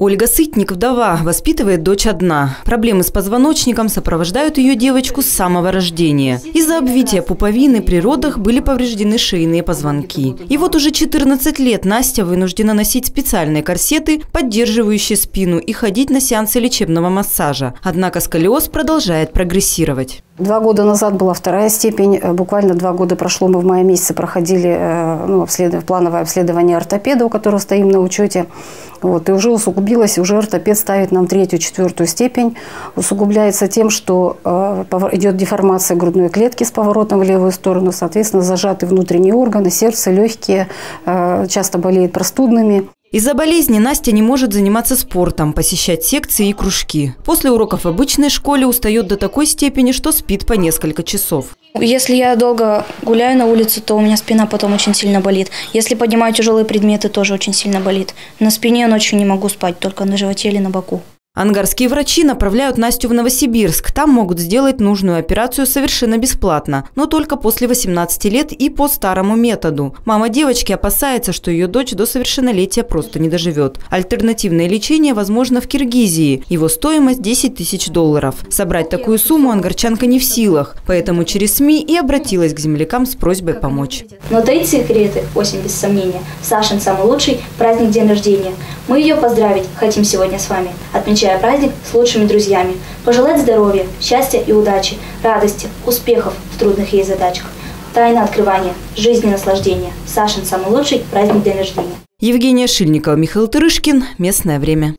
Ольга Сытник – вдова, воспитывает дочь одна. Проблемы с позвоночником сопровождают ее девочку с самого рождения. Из-за обвития пуповины при родах были повреждены шейные позвонки. И вот уже 14 лет Настя вынуждена носить специальные корсеты, поддерживающие спину, и ходить на сеансы лечебного массажа. Однако сколиоз продолжает прогрессировать. Два года назад была вторая степень. Э, буквально два года прошло. Мы в мае месяце проходили э, ну, обследование, плановое обследование ортопеда, у которого стоим на учете. Вот, и уже усугубилось, уже ортопед ставит нам третью, четвертую степень. Усугубляется тем, что э, идет деформация грудной клетки с поворотом в левую сторону, соответственно, зажаты внутренние органы, сердце, легкие, э, часто болеет простудными. Из-за болезни Настя не может заниматься спортом, посещать секции и кружки. После уроков в обычной школе устает до такой степени, что спит по несколько часов. Если я долго гуляю на улице, то у меня спина потом очень сильно болит. Если поднимаю тяжелые предметы, тоже очень сильно болит. На спине ночью не могу спать, только на животе или на боку. Ангарские врачи направляют Настю в Новосибирск. Там могут сделать нужную операцию совершенно бесплатно, но только после 18 лет и по старому методу. Мама девочки опасается, что ее дочь до совершеннолетия просто не доживет. Альтернативное лечение возможно в Киргизии. Его стоимость 10 тысяч долларов. Собрать такую сумму ангарчанка не в силах, поэтому через СМИ и обратилась к землякам с просьбой помочь. Но таит секреты, осень без сомнения. Сашин самый лучший праздник день рождения. Мы ее поздравить хотим сегодня с вами. Отмечать отмечая праздник с лучшими друзьями. Пожелать здоровья, счастья и удачи, радости, успехов в трудных ей задачах. Тайна открывания, жизни наслаждения. Сашин самый лучший праздник день рождения. Евгения Шильникова, Михаил Тырышкин. Местное время.